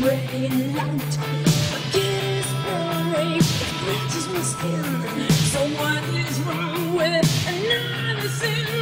brain light. My burning, it scratches my skin. Someone is wrong with another sin.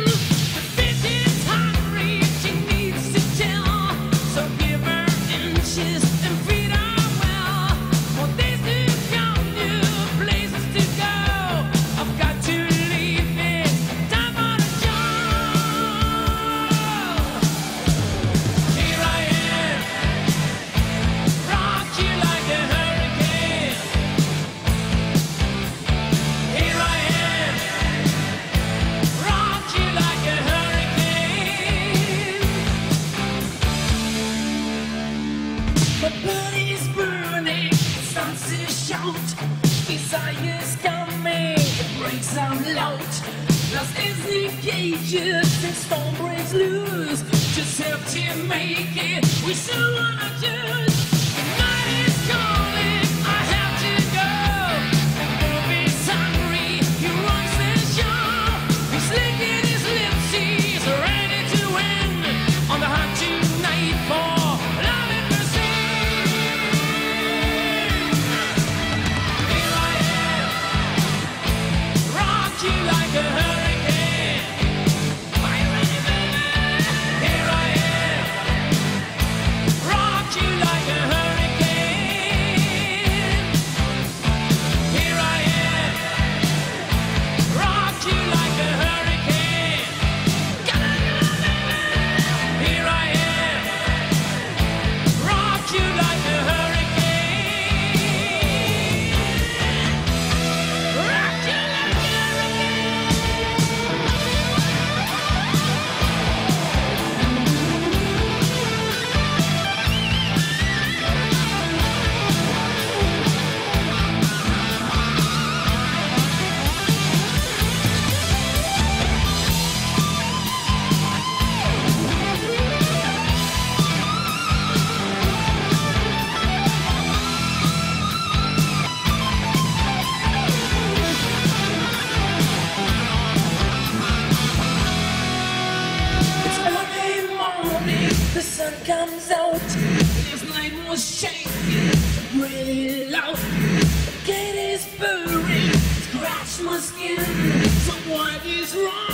fancy shout. Desire is coming, it breaks out loud. Lost is the cages, and storm breaks loose. Just help to make it, we still wanna choose. The night is calling. was shaking really low. Get his burning, scratch my skin. So what is wrong?